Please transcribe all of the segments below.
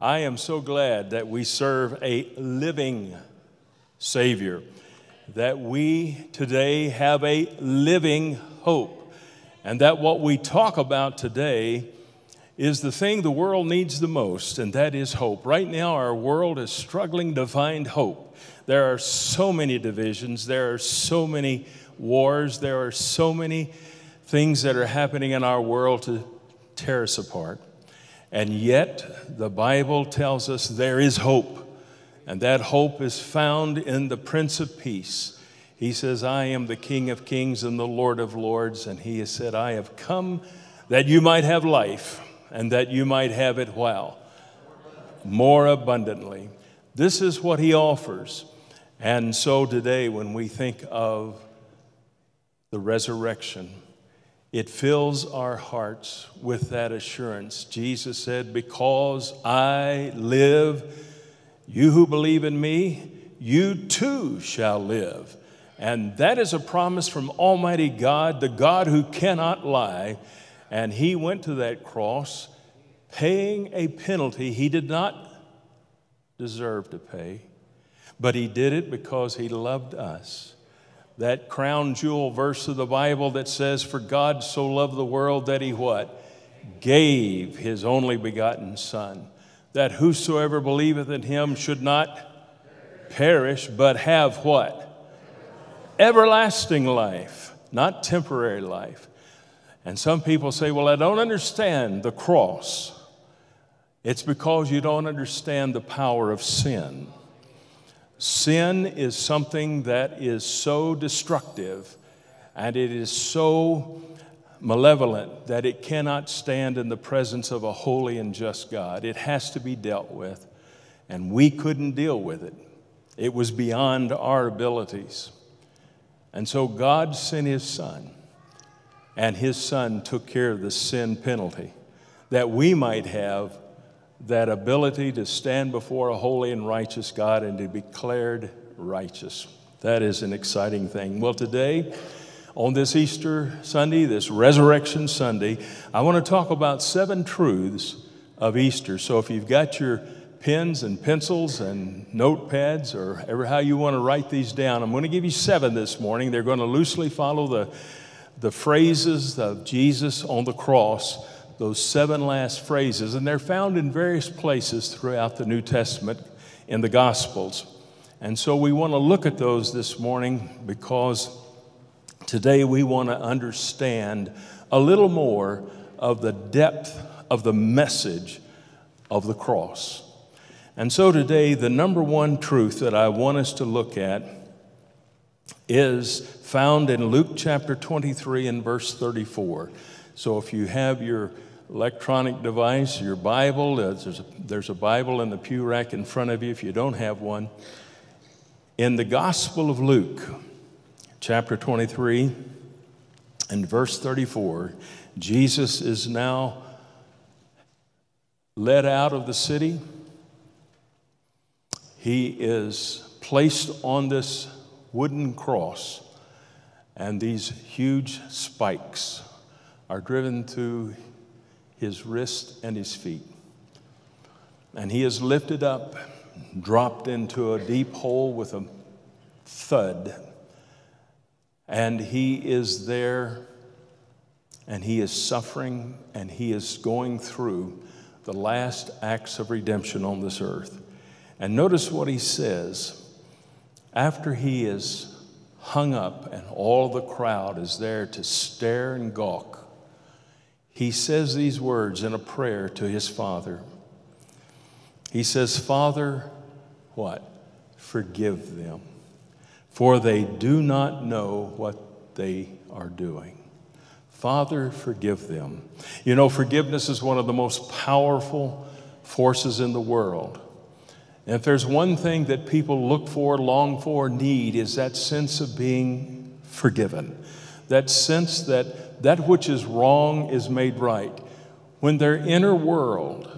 I am so glad that we serve a living Savior, that we today have a living hope, and that what we talk about today is the thing the world needs the most, and that is hope. Right now, our world is struggling to find hope. There are so many divisions, there are so many wars, there are so many things that are happening in our world to tear us apart. And yet, the Bible tells us there is hope. And that hope is found in the Prince of Peace. He says, I am the King of Kings and the Lord of Lords. And he has said, I have come that you might have life and that you might have it well, more abundantly. This is what he offers. And so today, when we think of the resurrection, it fills our hearts with that assurance. Jesus said, Because I live, you who believe in me, you too shall live. And that is a promise from Almighty God, the God who cannot lie. And He went to that cross paying a penalty He did not deserve to pay, but He did it because He loved us that crown jewel verse of the Bible that says, For God so loved the world that he what? Gave his only begotten Son, that whosoever believeth in him should not perish, but have what? Everlasting life, not temporary life. And some people say, Well, I don't understand the cross. It's because you don't understand the power of sin. Sin is something that is so destructive and it is so malevolent that it cannot stand in the presence of a holy and just God. It has to be dealt with, and we couldn't deal with it. It was beyond our abilities. And so God sent His Son, and His Son took care of the sin penalty that we might have that ability to stand before a holy and righteous God and to be declared righteous. That is an exciting thing. Well, today, on this Easter Sunday, this Resurrection Sunday, I want to talk about seven truths of Easter. So if you've got your pens and pencils and notepads or ever how you want to write these down, I'm going to give you seven this morning. They're going to loosely follow the, the phrases of Jesus on the cross those seven last phrases, and they're found in various places throughout the New Testament in the Gospels. And so we want to look at those this morning because today we want to understand a little more of the depth of the message of the cross. And so today, the number one truth that I want us to look at is found in Luke chapter 23 and verse 34. So if you have your electronic device, your Bible. There's a, there's a Bible in the pew rack in front of you if you don't have one. In the Gospel of Luke, chapter 23 and verse 34, Jesus is now led out of the city. He is placed on this wooden cross, and these huge spikes are driven through his wrist and his feet. And he is lifted up, dropped into a deep hole with a thud. And he is there and he is suffering and he is going through the last acts of redemption on this earth. And notice what he says after he is hung up and all the crowd is there to stare and gawk he says these words in a prayer to his father. He says, Father, what? Forgive them, for they do not know what they are doing. Father, forgive them. You know, forgiveness is one of the most powerful forces in the world. And if there's one thing that people look for, long for, need, is that sense of being forgiven. That sense that that which is wrong is made right. When their inner world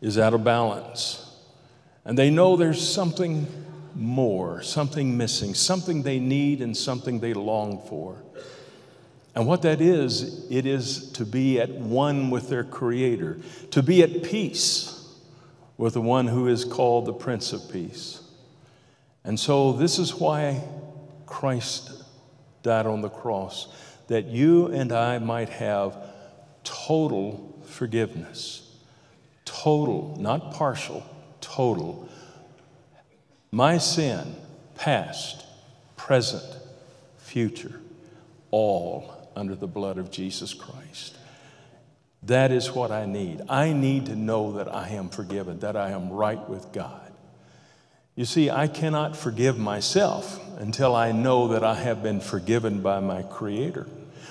is out of balance and they know there's something more, something missing, something they need and something they long for. And what that is, it is to be at one with their Creator, to be at peace with the one who is called the Prince of Peace. And so, this is why Christ died on the cross, that you and I might have total forgiveness. Total, not partial, total. My sin, past, present, future, all under the blood of Jesus Christ. That is what I need. I need to know that I am forgiven, that I am right with God. You see, I cannot forgive myself until I know that I have been forgiven by my Creator.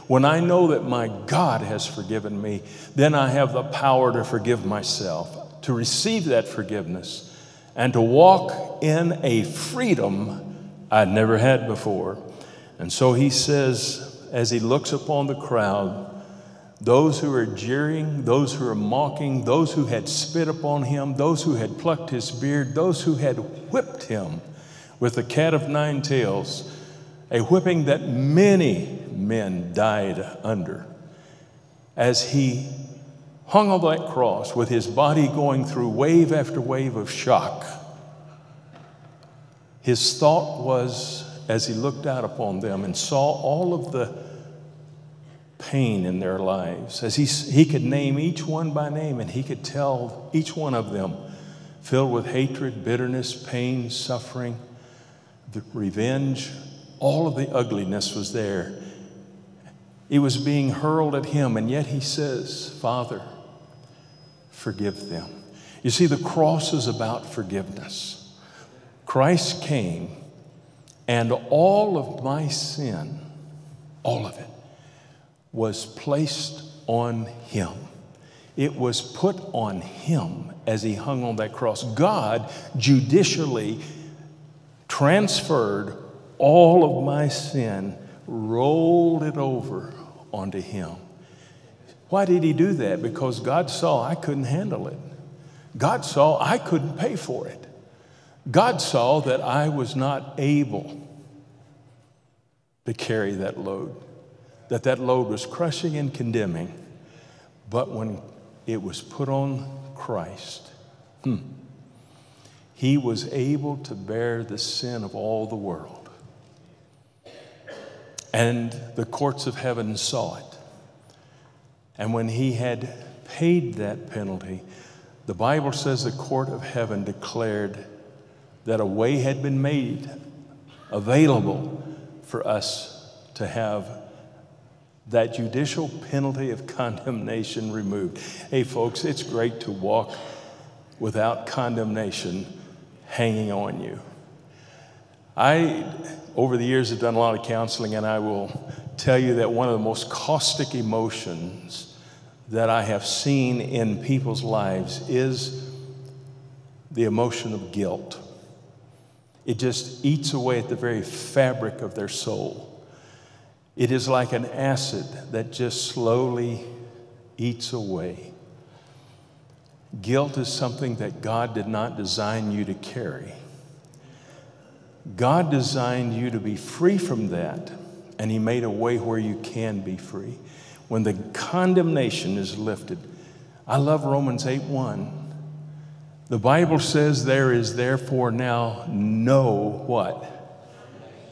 When I know that my God has forgiven me, then I have the power to forgive myself, to receive that forgiveness, and to walk in a freedom I'd never had before. And so he says, as he looks upon the crowd, those who are jeering, those who are mocking, those who had spit upon him, those who had plucked his beard, those who had whipped him with the cat of nine tails, a whipping that many men died under. As he hung on that cross with his body going through wave after wave of shock, his thought was, as he looked out upon them and saw all of the pain in their lives. As he, he could name each one by name and he could tell each one of them filled with hatred, bitterness, pain, suffering, the revenge, all of the ugliness was there. It was being hurled at him, and yet he says, Father, forgive them. You see, the cross is about forgiveness. Christ came, and all of my sin, all of it, was placed on him. It was put on him as he hung on that cross. God judicially transferred all of my sin, rolled it over onto him. Why did he do that? Because God saw I couldn't handle it. God saw I couldn't pay for it. God saw that I was not able to carry that load that that load was crushing and condemning. But when it was put on Christ, hmm, he was able to bear the sin of all the world. And the courts of heaven saw it. And when he had paid that penalty, the Bible says the court of heaven declared that a way had been made available for us to have that judicial penalty of condemnation removed. Hey, folks, it's great to walk without condemnation hanging on you. I, over the years, have done a lot of counseling, and I will tell you that one of the most caustic emotions that I have seen in people's lives is the emotion of guilt. It just eats away at the very fabric of their soul. It is like an acid that just slowly eats away. Guilt is something that God did not design you to carry. God designed you to be free from that, and He made a way where you can be free. When the condemnation is lifted, I love Romans 8 1. The Bible says there is therefore now no what?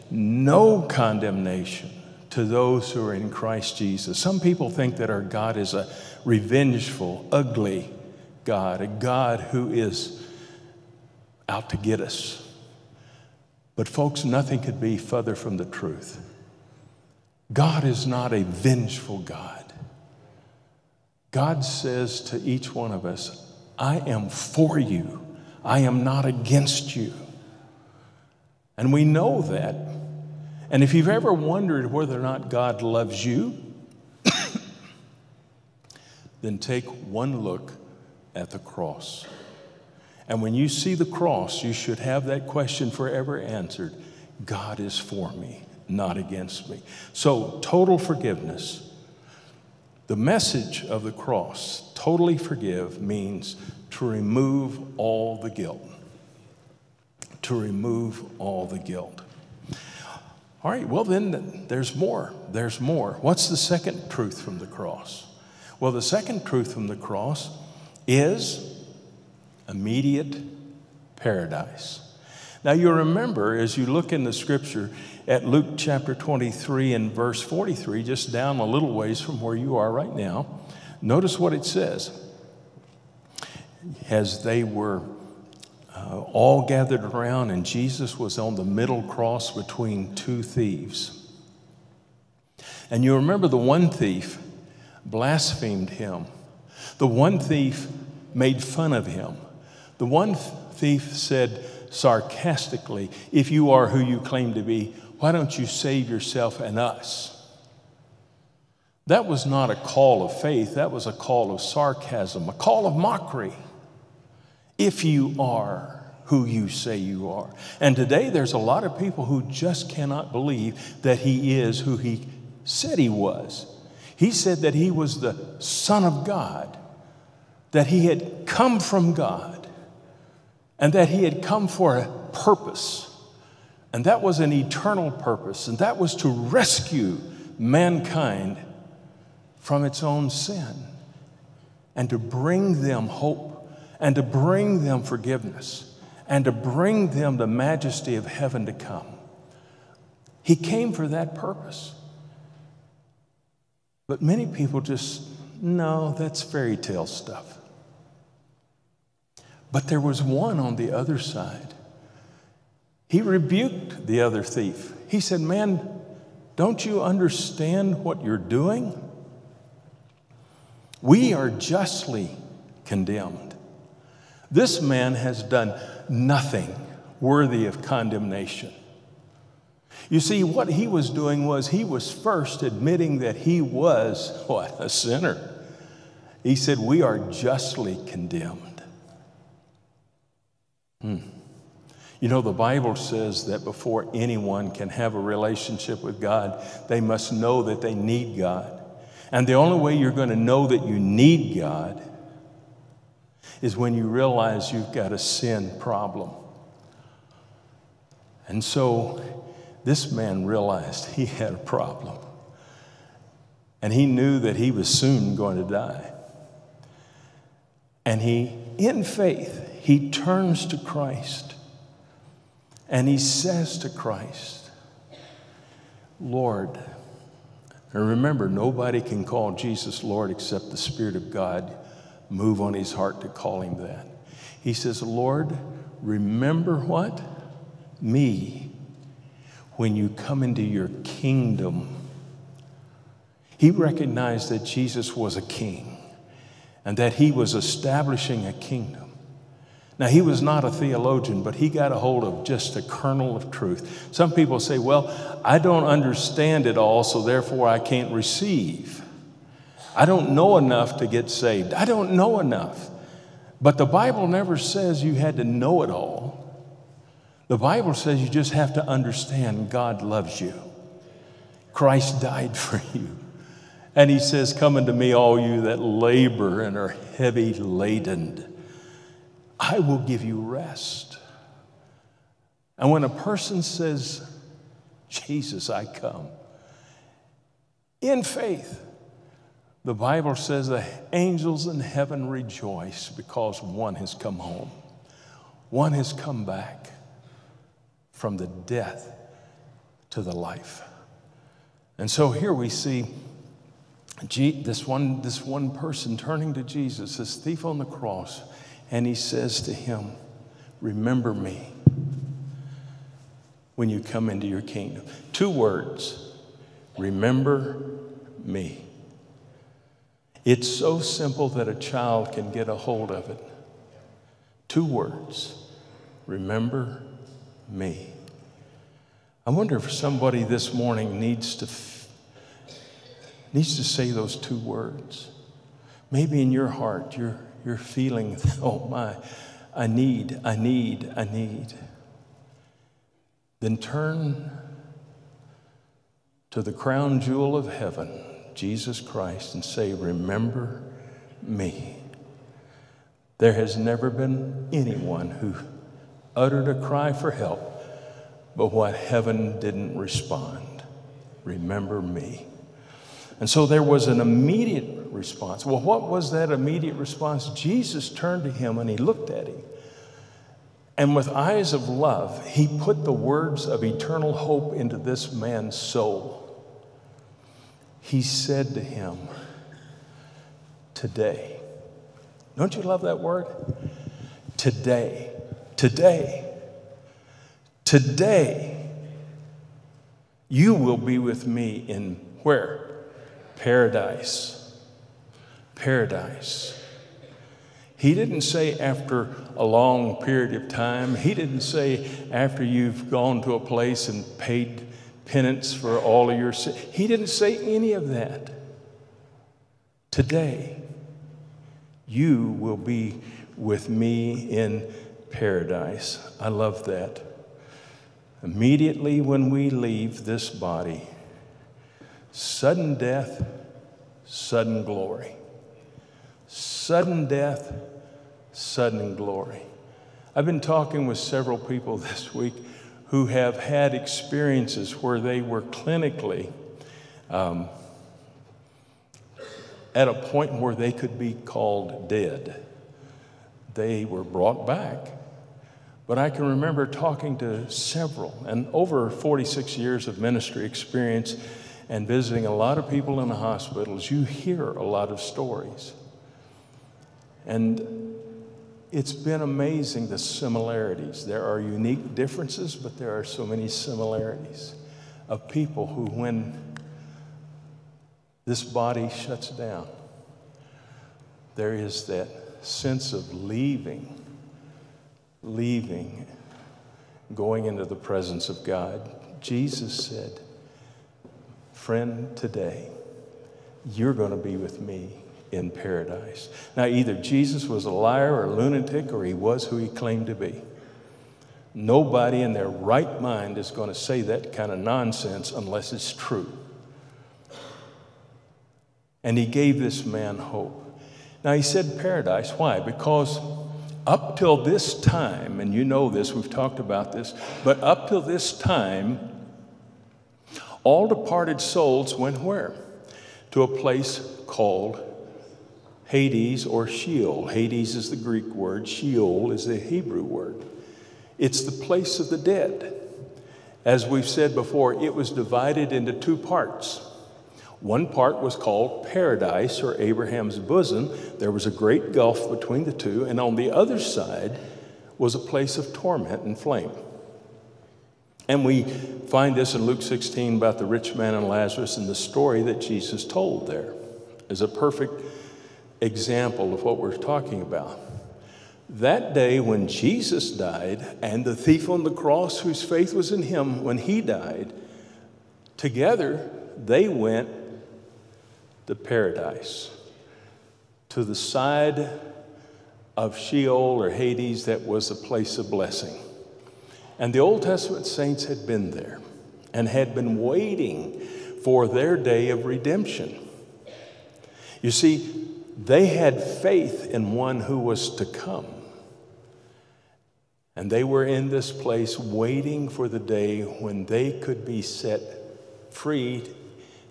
No condemnation to those who are in Christ Jesus. Some people think that our God is a revengeful, ugly God, a God who is out to get us. But, folks, nothing could be further from the truth. God is not a vengeful God. God says to each one of us, I am for you, I am not against you. And we know that and if you've ever wondered whether or not God loves you, then take one look at the cross. And when you see the cross, you should have that question forever answered God is for me, not against me. So, total forgiveness. The message of the cross, totally forgive, means to remove all the guilt. To remove all the guilt. All right, well, then there's more. There's more. What's the second truth from the cross? Well, the second truth from the cross is immediate paradise. Now, you remember as you look in the scripture at Luke chapter 23 and verse 43, just down a little ways from where you are right now, notice what it says. As they were uh, all gathered around, and Jesus was on the middle cross between two thieves. And you remember the one thief blasphemed him, the one thief made fun of him, the one thief said sarcastically, If you are who you claim to be, why don't you save yourself and us? That was not a call of faith, that was a call of sarcasm, a call of mockery. If you are who you say you are. And today there's a lot of people who just cannot believe that he is who he said he was. He said that he was the Son of God, that he had come from God, and that he had come for a purpose. And that was an eternal purpose, and that was to rescue mankind from its own sin and to bring them hope and to bring them forgiveness and to bring them the majesty of heaven to come. He came for that purpose. But many people just, no, that's fairy tale stuff. But there was one on the other side. He rebuked the other thief. He said, Man, don't you understand what you're doing? We are justly condemned. This man has done nothing worthy of condemnation. You see, what he was doing was he was first admitting that he was, what, a sinner. He said, We are justly condemned. Hmm. You know, the Bible says that before anyone can have a relationship with God, they must know that they need God. And the only way you're going to know that you need God is when you realize you've got a sin problem. And so this man realized he had a problem. And he knew that he was soon going to die. And he, in faith, he turns to Christ and he says to Christ, Lord, and remember, nobody can call Jesus Lord except the Spirit of God move on his heart to call him that. He says, Lord, remember what? Me when you come into your kingdom. He recognized that Jesus was a king and that he was establishing a kingdom. Now, he was not a theologian, but he got a hold of just a kernel of truth. Some people say, Well, I don't understand it all, so therefore I can't receive. I don't know enough to get saved. I don't know enough. But the Bible never says you had to know it all. The Bible says you just have to understand God loves you. Christ died for you. And he says, Come unto me, all you that labor and are heavy laden. I will give you rest. And when a person says, Jesus, I come, in faith, the Bible says the angels in heaven rejoice because one has come home. One has come back from the death to the life. And so here we see this one, this one person turning to Jesus, this thief on the cross, and he says to him, Remember me when you come into your kingdom. Two words remember me. It's so simple that a child can get a hold of it. Two words remember me. I wonder if somebody this morning needs to, needs to say those two words. Maybe in your heart, you're, you're feeling, oh my, I need, I need, I need. Then turn to the crown jewel of heaven Jesus Christ and say, Remember me. There has never been anyone who uttered a cry for help, but what heaven didn't respond. Remember me. And so there was an immediate response. Well, what was that immediate response? Jesus turned to him and he looked at him. And with eyes of love, he put the words of eternal hope into this man's soul. He said to him, Today. Don't you love that word? Today. Today. Today. You will be with me in where? Paradise. Paradise. He didn't say after a long period of time. He didn't say after you've gone to a place and paid penance for all of your sins. He didn't say any of that. Today, you will be with me in paradise. I love that. Immediately when we leave this body, sudden death, sudden glory. Sudden death, sudden glory. I've been talking with several people this week who have had experiences where they were clinically um, at a point where they could be called dead. They were brought back. But I can remember talking to several, and over 46 years of ministry experience and visiting a lot of people in the hospitals, you hear a lot of stories. And it's been amazing the similarities. There are unique differences, but there are so many similarities of people who, when this body shuts down, there is that sense of leaving, leaving, going into the presence of God. Jesus said, Friend, today, you're going to be with me in paradise. Now, either Jesus was a liar or a lunatic, or he was who he claimed to be. Nobody in their right mind is going to say that kind of nonsense unless it's true. And he gave this man hope. Now, he said paradise. Why? Because up till this time, and you know this, we've talked about this, but up till this time, all departed souls went where? To a place called Hades or Sheol. Hades is the Greek word, Sheol is the Hebrew word. It's the place of the dead. As we've said before, it was divided into two parts. One part was called paradise or Abraham's bosom. There was a great gulf between the two, and on the other side was a place of torment and flame. And we find this in Luke 16 about the rich man and Lazarus and the story that Jesus told there is a perfect example of what we're talking about. That day when Jesus died and the thief on the cross whose faith was in him when he died, together they went to paradise, to the side of Sheol or Hades that was a place of blessing. And the Old Testament saints had been there and had been waiting for their day of redemption. You see, they had faith in one who was to come. And they were in this place waiting for the day when they could be set free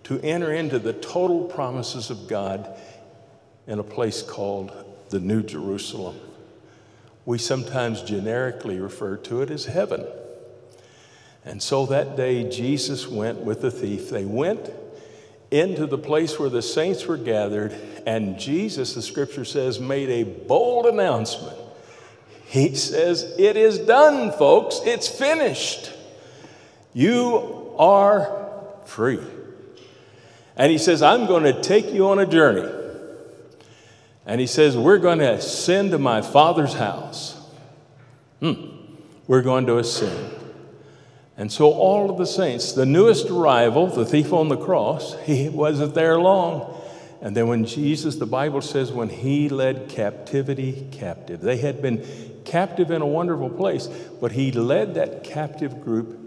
to enter into the total promises of God in a place called the New Jerusalem. We sometimes generically refer to it as heaven. And so that day, Jesus went with the thief. They went into the place where the saints were gathered, and Jesus, the scripture says, made a bold announcement. He says, It is done, folks, it's finished. You are free. And he says, I'm going to take you on a journey. And he says, We're going to ascend to my Father's house. Hmm. We're going to ascend. And so all of the saints, the newest arrival, the thief on the cross, he wasn't there long. And then when Jesus, the Bible says, when he led captivity captive, they had been captive in a wonderful place, but he led that captive group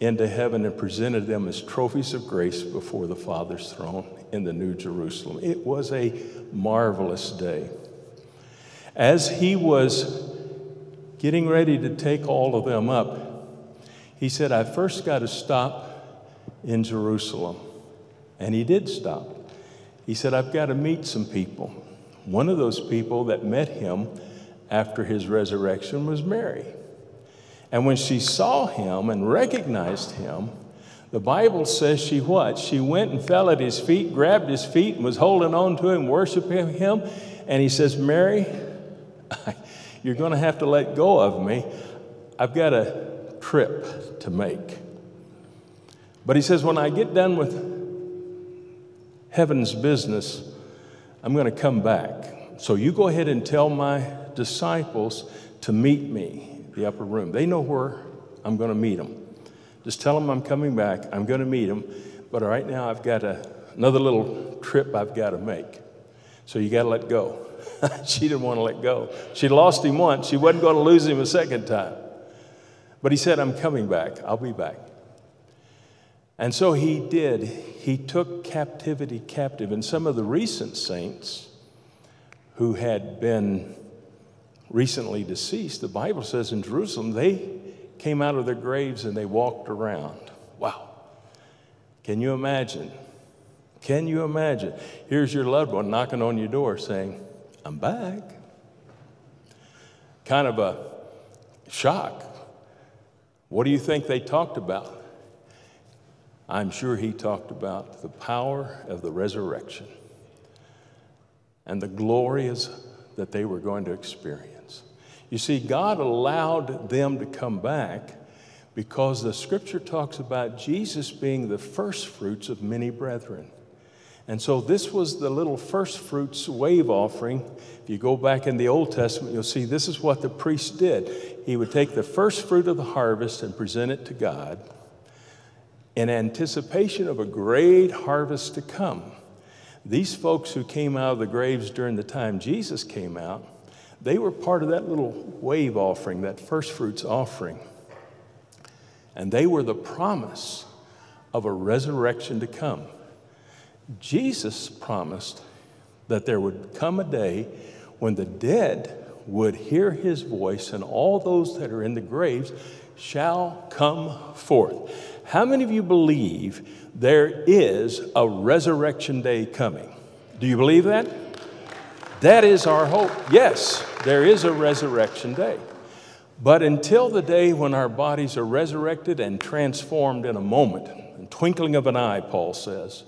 into heaven and presented them as trophies of grace before the Father's throne in the New Jerusalem. It was a marvelous day. As he was getting ready to take all of them up, he said, I first got to stop in Jerusalem. And he did stop. he said, I've got to meet some people. One of those people that met him after his resurrection was Mary. And when she saw him and recognized him, the Bible says she what? She went and fell at his feet, grabbed his feet, and was holding on to him, worshiping him. And he says, Mary, you're going to have to let go of me. I've got a trip to make. But he says, when I get done with heaven's business, I'm going to come back. So you go ahead and tell my disciples to meet me, in the upper room. They know where I'm going to meet them. Just tell them I'm coming back. I'm going to meet them. But right now, I've got a, another little trip I've got to make. So you got to let go. she didn't want to let go. She lost him once. She wasn't going to lose him a second time. But he said, I'm coming back. I'll be back. And so he did. He took captivity captive. And some of the recent saints who had been recently deceased, the Bible says in Jerusalem, they came out of their graves and they walked around. Wow. Can you imagine? Can you imagine? Here's your loved one knocking on your door saying, I'm back. Kind of a shock. What do you think they talked about? I'm sure he talked about the power of the resurrection and the glories that they were going to experience. You see, God allowed them to come back because the scripture talks about Jesus being the first fruits of many brethren. And so this was the little first fruits wave offering. If you go back in the Old Testament, you'll see this is what the priest did. He would take the first fruit of the harvest and present it to God in anticipation of a great harvest to come. These folks who came out of the graves during the time Jesus came out, they were part of that little wave offering, that first fruits offering. And they were the promise of a resurrection to come. Jesus promised that there would come a day when the dead would hear his voice and all those that are in the graves shall come forth. How many of you believe there is a resurrection day coming? Do you believe that? That is our hope. Yes, there is a resurrection day. But until the day when our bodies are resurrected and transformed in a moment, in twinkling of an eye, Paul says,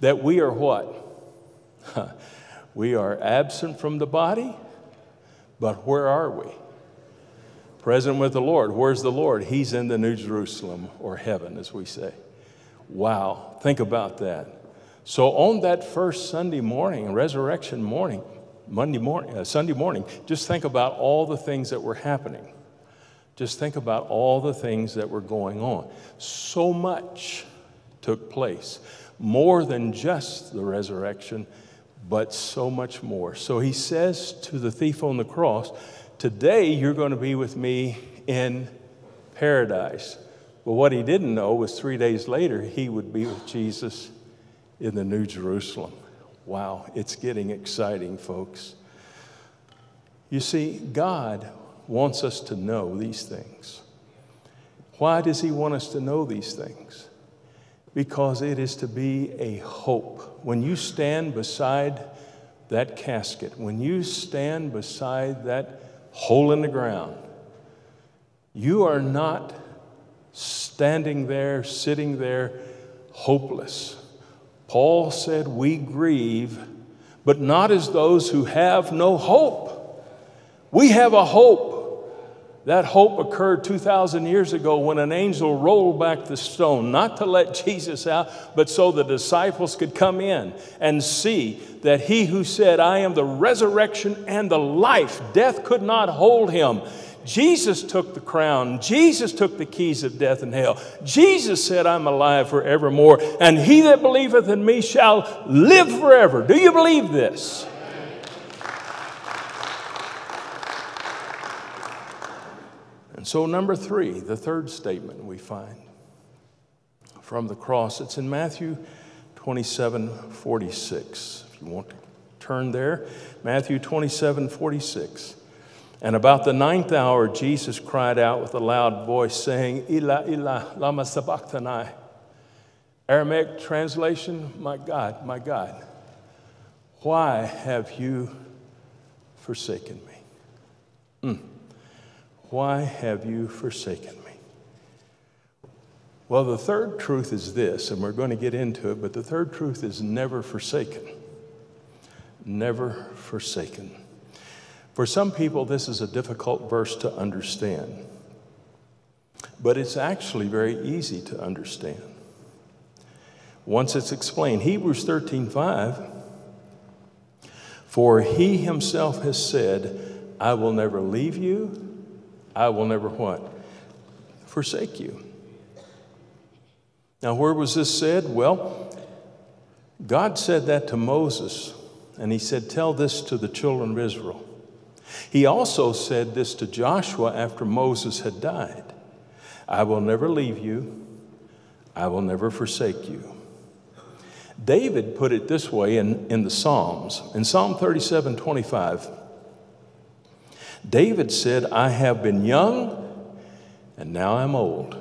that we are what? we are absent from the body, but where are we? present with the Lord. Where's the Lord? He's in the New Jerusalem or heaven, as we say. Wow, think about that. So on that first Sunday morning, resurrection morning, Monday morning, uh, Sunday morning, just think about all the things that were happening. Just think about all the things that were going on. So much took place, more than just the resurrection, but so much more. So he says to the thief on the cross, Today, you're going to be with me in paradise. But what he didn't know was three days later, he would be with Jesus in the New Jerusalem. Wow, it's getting exciting, folks. You see, God wants us to know these things. Why does He want us to know these things? Because it is to be a hope. When you stand beside that casket, when you stand beside that hole in the ground. You are not standing there, sitting there, hopeless. Paul said, We grieve, but not as those who have no hope. We have a hope. That hope occurred 2,000 years ago when an angel rolled back the stone, not to let Jesus out, but so the disciples could come in and see that he who said, I am the resurrection and the life, death could not hold him. Jesus took the crown. Jesus took the keys of death and hell. Jesus said, I'm alive forevermore, and he that believeth in me shall live forever. Do you believe this? And so, number three, the third statement we find from the cross, it's in Matthew 27 46. If you want to turn there, Matthew 27 46. And about the ninth hour, Jesus cried out with a loud voice, saying, Ila, Ila, Lama Sabachthani. Aramaic translation, My God, my God, Why have you forsaken me? Mm. Why have you forsaken me? Well, the third truth is this, and we're going to get into it, but the third truth is never forsaken. Never forsaken. For some people, this is a difficult verse to understand, but it's actually very easy to understand. Once it's explained, Hebrews 13 5 for he himself has said, I will never leave you, I will never what? Forsake you. Now, where was this said? Well, God said that to Moses, and he said, Tell this to the children of Israel. He also said this to Joshua after Moses had died I will never leave you, I will never forsake you. David put it this way in, in the Psalms. In Psalm 37 25, David said, I have been young and now I'm old.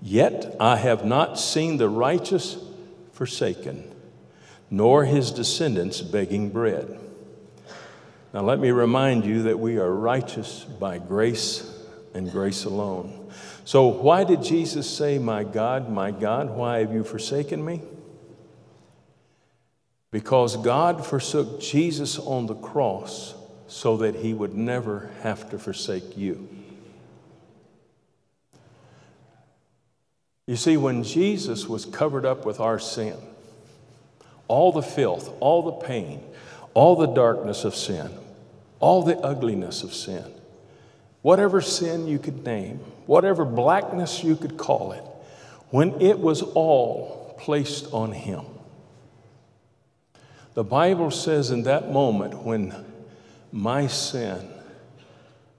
Yet I have not seen the righteous forsaken, nor his descendants begging bread. Now, let me remind you that we are righteous by grace and grace alone. So, why did Jesus say, My God, my God, why have you forsaken me? because God forsook Jesus on the cross so that he would never have to forsake you. You see, when Jesus was covered up with our sin, all the filth, all the pain, all the darkness of sin, all the ugliness of sin, whatever sin you could name, whatever blackness you could call it, when it was all placed on him, the Bible says in that moment when my sin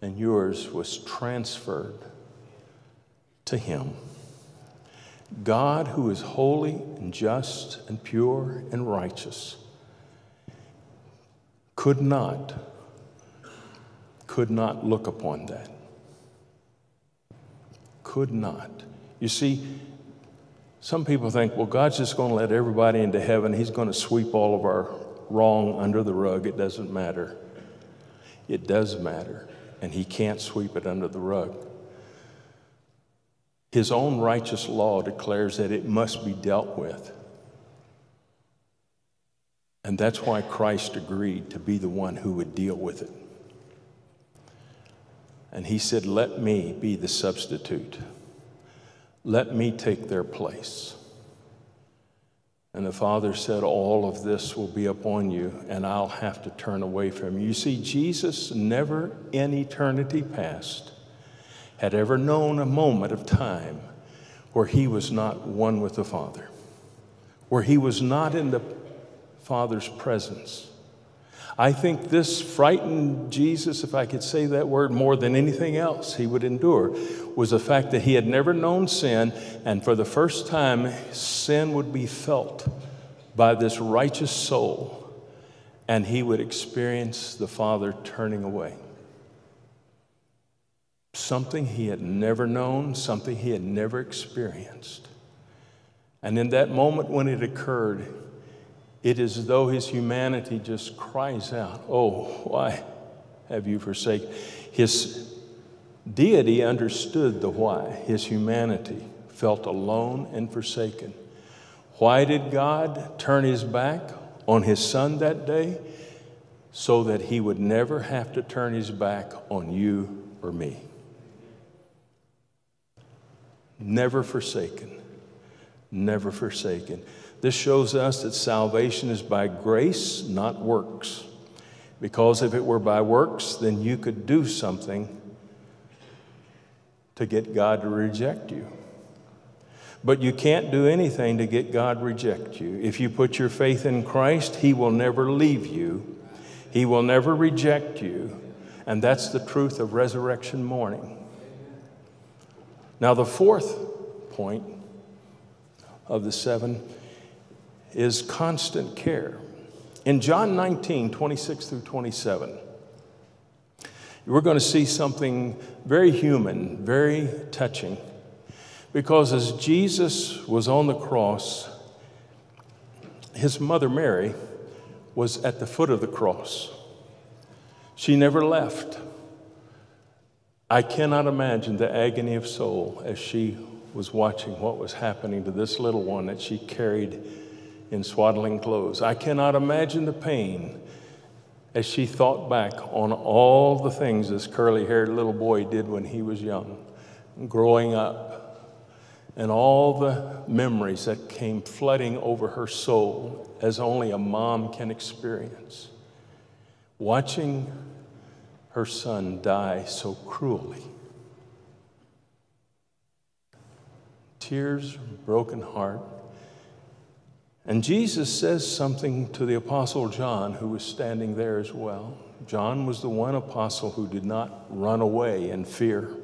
and yours was transferred to Him, God, who is holy and just and pure and righteous, could not, could not look upon that. Could not. You see, some people think, well, God's just going to let everybody into heaven. He's going to sweep all of our wrong under the rug. It doesn't matter. It does matter, and He can't sweep it under the rug. His own righteous law declares that it must be dealt with. And that's why Christ agreed to be the one who would deal with it. And he said, Let me be the substitute. Let me take their place. And the father said, All of this will be upon you, and I'll have to turn away from you. You see, Jesus never in eternity past had ever known a moment of time where he was not one with the Father, where he was not in the Father's presence. I think this frightened Jesus, if I could say that word, more than anything else he would endure, was the fact that he had never known sin, and for the first time, sin would be felt by this righteous soul, and he would experience the Father turning away. Something he had never known, something he had never experienced. And in that moment when it occurred, it is as though his humanity just cries out, Oh, why have you forsaken? His deity understood the why. His humanity felt alone and forsaken. Why did God turn his back on his son that day? So that he would never have to turn his back on you or me. Never forsaken. Never forsaken. This shows us that salvation is by grace, not works. Because if it were by works, then you could do something to get God to reject you. But you can't do anything to get God reject you. If you put your faith in Christ, He will never leave you. He will never reject you. And that's the truth of resurrection morning. Now, the fourth point of the seven is constant care. In John 19, 26 through 27, we're going to see something very human, very touching. Because as Jesus was on the cross, his mother Mary was at the foot of the cross. She never left. I cannot imagine the agony of soul as she was watching what was happening to this little one that she carried in swaddling clothes. I cannot imagine the pain as she thought back on all the things this curly haired little boy did when he was young, growing up, and all the memories that came flooding over her soul as only a mom can experience. Watching her son die so cruelly. Tears, broken heart. And Jesus says something to the Apostle John, who was standing there as well. John was the one apostle who did not run away in fear.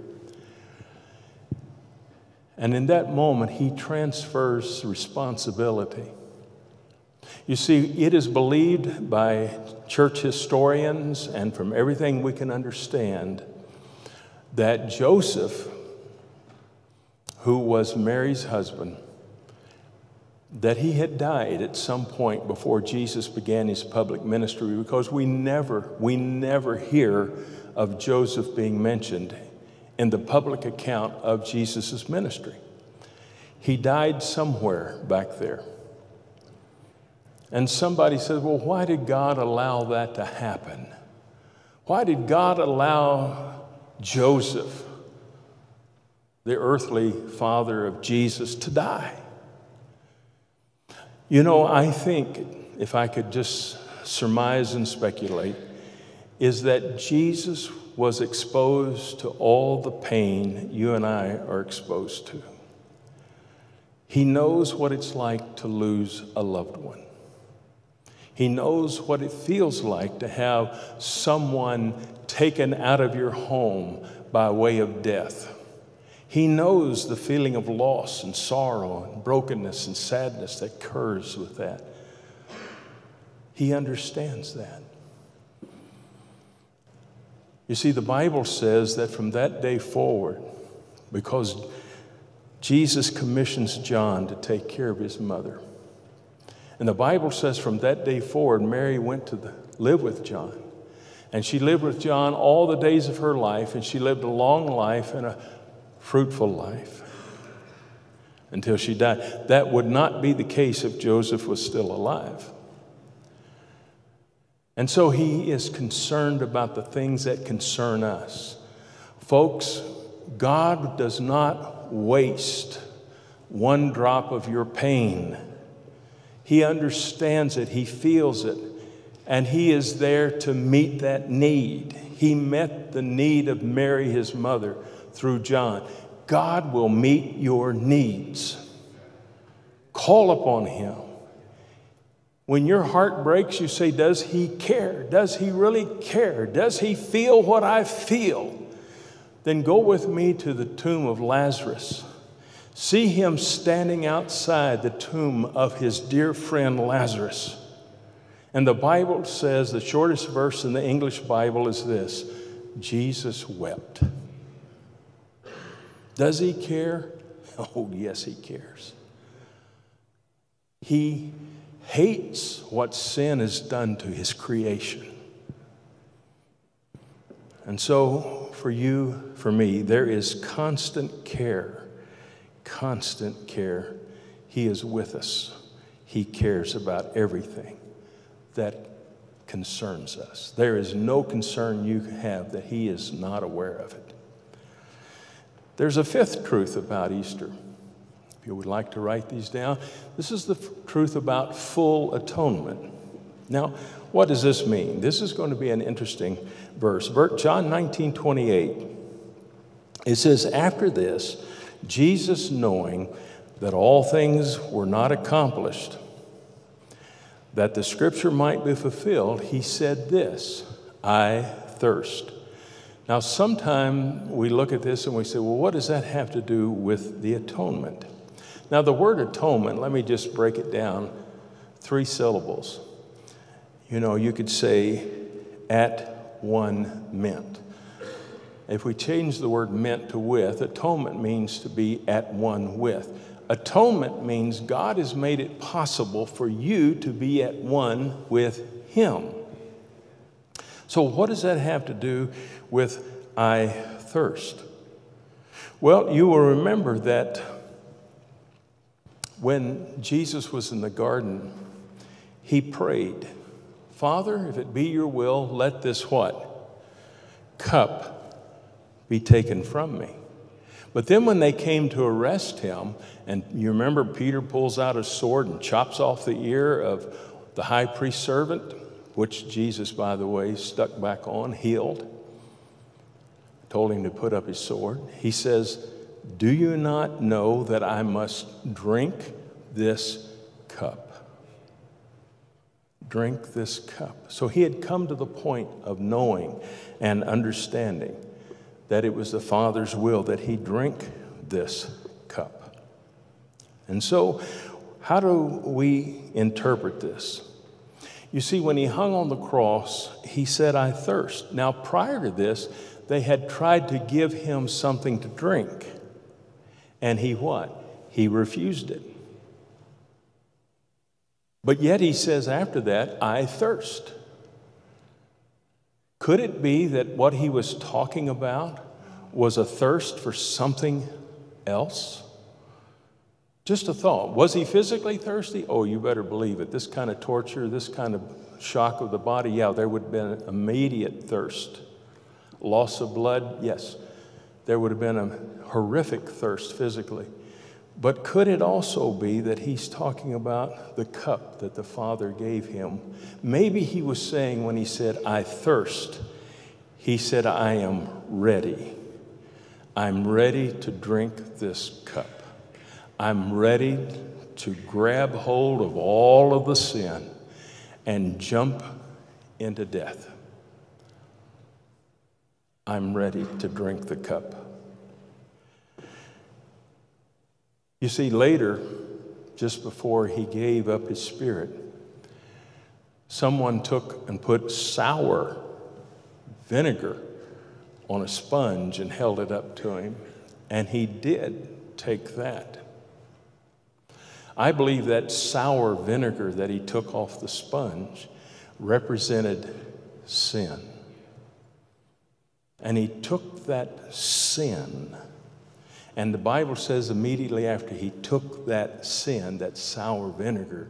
And in that moment, he transfers responsibility. You see, it is believed by church historians and from everything we can understand that Joseph, who was Mary's husband, that he had died at some point before Jesus began his public ministry because we never, we never hear of Joseph being mentioned in the public account of Jesus' ministry. He died somewhere back there. And somebody says, well, why did God allow that to happen? Why did God allow Joseph, the earthly father of Jesus, to die? You know, I think, if I could just surmise and speculate, is that Jesus was exposed to all the pain you and I are exposed to. He knows what it's like to lose a loved one. He knows what it feels like to have someone taken out of your home by way of death. He knows the feeling of loss and sorrow and brokenness and sadness that occurs with that. He understands that. You see, the Bible says that from that day forward, because Jesus commissions John to take care of his mother, and the Bible says from that day forward, Mary went to the, live with John. And she lived with John all the days of her life, and she lived a long life and a fruitful life until she died. That would not be the case if Joseph was still alive. And so he is concerned about the things that concern us. Folks, God does not waste one drop of your pain. He understands it, He feels it, and He is there to meet that need. He met the need of Mary, his mother, through John. God will meet your needs. Call upon Him. When your heart breaks, you say, Does He care? Does He really care? Does He feel what I feel? Then go with me to the tomb of Lazarus. See him standing outside the tomb of his dear friend Lazarus. And the Bible says the shortest verse in the English Bible is this Jesus wept. Does he care? Oh, yes, he cares. He hates what sin has done to his creation. And so, for you, for me, there is constant care constant care. He is with us. He cares about everything that concerns us. There is no concern you have that He is not aware of it. There's a fifth truth about Easter. If you would like to write these down, this is the truth about full atonement. Now, what does this mean? This is going to be an interesting verse. John 19 28. It says, After this, Jesus, knowing that all things were not accomplished, that the scripture might be fulfilled, he said this I thirst. Now, sometimes we look at this and we say, well, what does that have to do with the atonement? Now, the word atonement, let me just break it down three syllables. You know, you could say, at one meant. If we change the word meant to with, atonement means to be at one with. Atonement means God has made it possible for you to be at one with him. So, what does that have to do with I thirst? Well, you will remember that when Jesus was in the garden, he prayed, Father, if it be your will, let this what? Cup be taken from me. But then when they came to arrest him, and you remember Peter pulls out a sword and chops off the ear of the high priest servant, which Jesus, by the way, stuck back on, healed, told him to put up his sword. He says, Do you not know that I must drink this cup? Drink this cup. So he had come to the point of knowing and understanding that it was the Father's will that he drink this cup. And so, how do we interpret this? You see, when he hung on the cross, he said, I thirst. Now, prior to this, they had tried to give him something to drink. And he what? He refused it. But yet he says after that, I thirst. Could it be that what he was talking about was a thirst for something else? Just a thought. Was he physically thirsty? Oh, you better believe it. This kind of torture, this kind of shock of the body, yeah, there would have been immediate thirst. Loss of blood, yes. There would have been a horrific thirst physically. But could it also be that he's talking about the cup that the Father gave him? Maybe he was saying when he said, I thirst, he said, I am ready. I'm ready to drink this cup. I'm ready to grab hold of all of the sin and jump into death. I'm ready to drink the cup. You see, later, just before he gave up his spirit, someone took and put sour vinegar on a sponge and held it up to him, and he did take that. I believe that sour vinegar that he took off the sponge represented sin. And he took that sin and the Bible says immediately after he took that sin, that sour vinegar,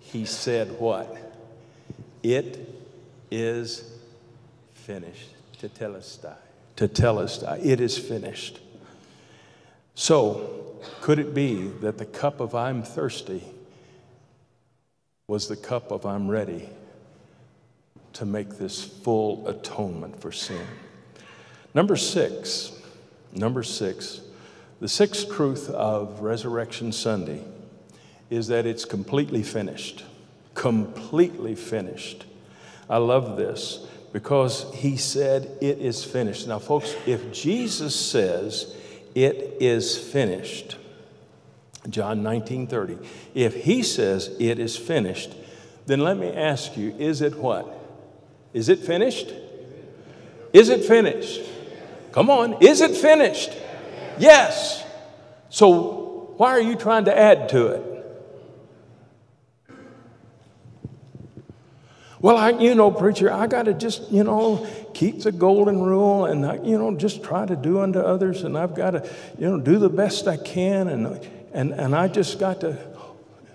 he said, What? It is finished. Tetelestai. Tetelestai. It is finished. So, could it be that the cup of I'm thirsty was the cup of I'm ready to make this full atonement for sin? Number six, number six, the sixth truth of Resurrection Sunday is that it's completely finished. Completely finished. I love this because he said, It is finished. Now, folks, if Jesus says it is finished, John 19 30, if he says it is finished, then let me ask you, is it what? Is it finished? Is it finished? Come on, is it finished? Yes. So why are you trying to add to it? Well, I, you know, preacher, I got to just, you know, keep the golden rule and, I, you know, just try to do unto others and I've got to, you know, do the best I can and, and, and I just got to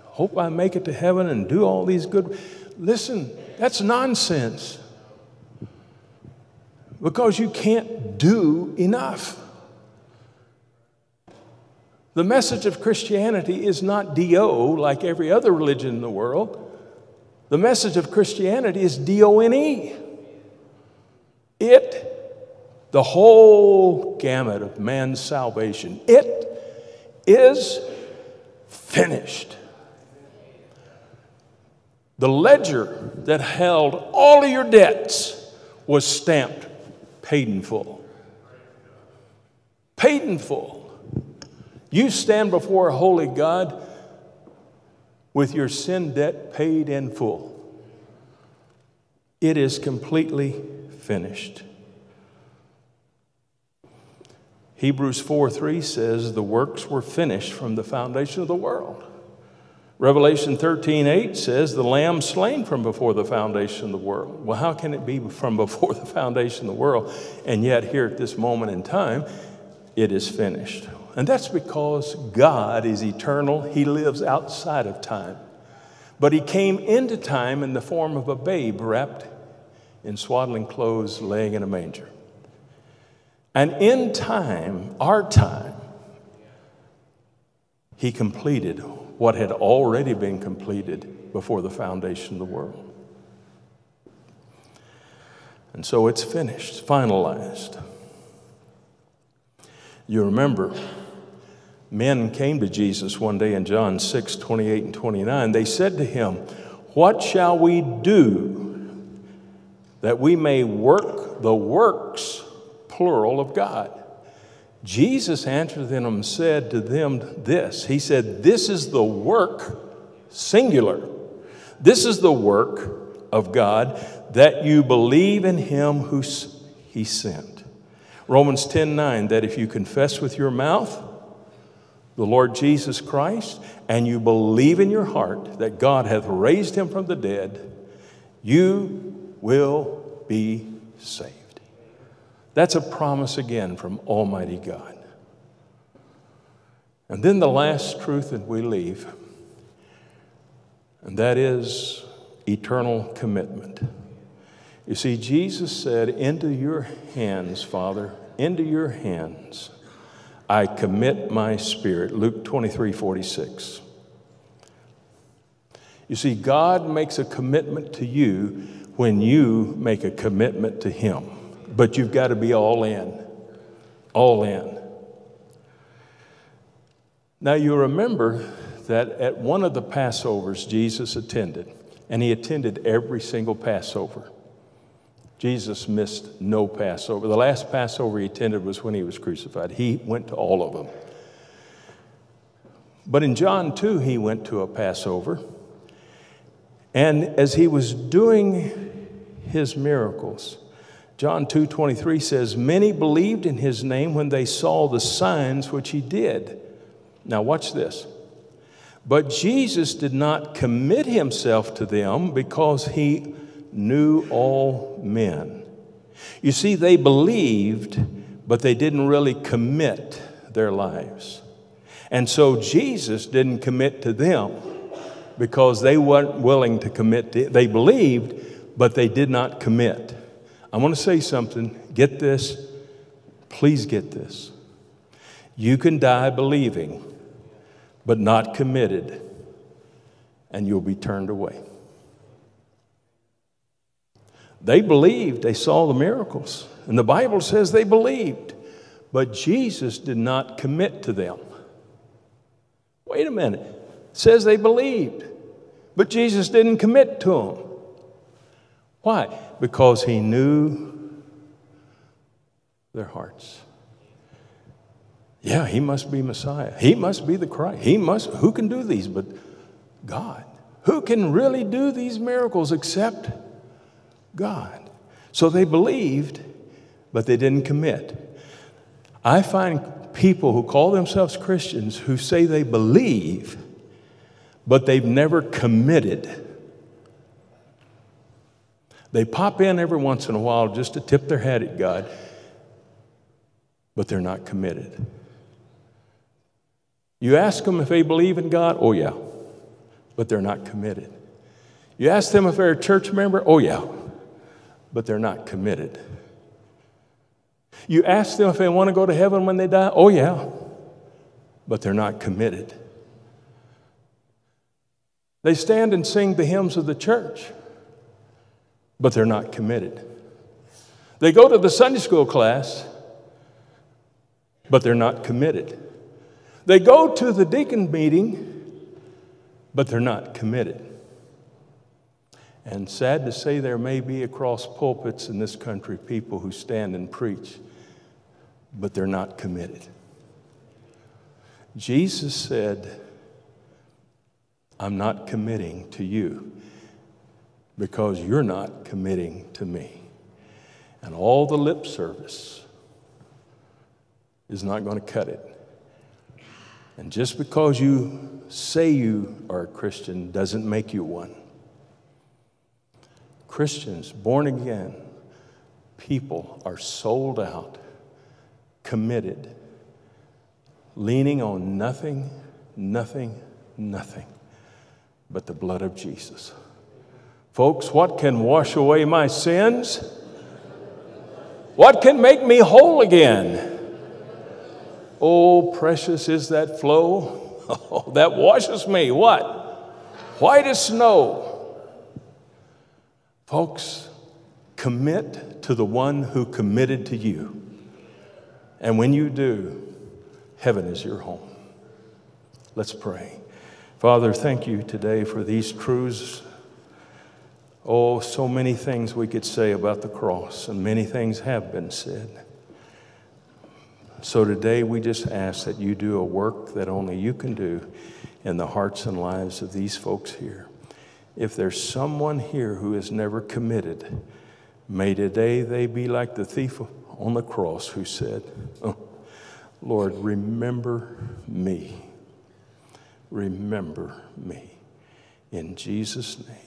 hope I make it to heaven and do all these good. Listen, that's nonsense because you can't do enough. The message of Christianity is not D-O like every other religion in the world. The message of Christianity is D-O-N-E. It, the whole gamut of man's salvation, it is finished. The ledger that held all of your debts was stamped paid in full. Paid in full. You stand before a holy God with your sin debt paid in full. It is completely finished. Hebrews 4 3 says, The works were finished from the foundation of the world. Revelation 13, 8 says, The Lamb slain from before the foundation of the world. Well, how can it be from before the foundation of the world? And yet, here at this moment in time, it is finished. And that's because God is eternal, He lives outside of time. But He came into time in the form of a babe wrapped in swaddling clothes, laying in a manger. And in time, our time, He completed what had already been completed before the foundation of the world. And so it's finished, finalized. You remember, men came to Jesus one day in John 6 28 and 29. They said to him, What shall we do that we may work the works, plural, of God? Jesus answered them and said to them this He said, This is the work, singular. This is the work of God that you believe in him who he sent. Romans 10 9, that if you confess with your mouth the Lord Jesus Christ and you believe in your heart that God hath raised him from the dead, you will be saved. That's a promise again from Almighty God. And then the last truth that we leave, and that is eternal commitment. You see, Jesus said, Into your hands, Father, into your hands, I commit my spirit. Luke 23 46. You see, God makes a commitment to you when you make a commitment to Him but you've got to be all in. All in. Now, you remember that at one of the Passovers Jesus attended, and he attended every single Passover. Jesus missed no Passover. The last Passover he attended was when he was crucified. He went to all of them. But in John 2, he went to a Passover. And as he was doing his miracles, John 2:23 says, "Many believed in his name when they saw the signs which he did." Now watch this. But Jesus did not commit himself to them because he knew all men. You see, they believed, but they didn't really commit their lives. And so Jesus didn't commit to them because they weren't willing to commit. To, they believed, but they did not commit. I want to say something. Get this. Please get this. You can die believing, but not committed, and you'll be turned away. They believed, they saw the miracles, and the Bible says they believed, but Jesus did not commit to them. Wait a minute. It says they believed, but Jesus didn't commit to them. Why? Because he knew their hearts. Yeah, he must be Messiah. He must be the Christ. He must, who can do these but God? Who can really do these miracles except God? So they believed, but they didn't commit. I find people who call themselves Christians who say they believe, but they've never committed they pop in every once in a while just to tip their hat at God, but they're not committed. You ask them if they believe in God, oh yeah, but they're not committed. You ask them if they're a church member, oh yeah, but they're not committed. You ask them if they want to go to heaven when they die, oh yeah, but they're not committed. They stand and sing the hymns of the church but they're not committed. They go to the Sunday school class, but they're not committed. They go to the deacon meeting, but they're not committed. And sad to say, there may be across pulpits in this country people who stand and preach, but they're not committed. Jesus said, I'm not committing to you because you're not committing to me. And all the lip service is not going to cut it. And just because you say you are a Christian doesn't make you one. Christians, born again, people are sold out, committed, leaning on nothing, nothing, nothing but the blood of Jesus. Folks, what can wash away my sins? What can make me whole again? Oh, precious is that flow oh, that washes me. What? White as snow. Folks, commit to the one who committed to you. And when you do, heaven is your home. Let's pray. Father, thank you today for these truths. Oh, so many things we could say about the cross, and many things have been said. So today we just ask that you do a work that only you can do in the hearts and lives of these folks here. If there's someone here who has never committed, may today they be like the thief on the cross who said, oh, Lord, remember me. Remember me. In Jesus' name.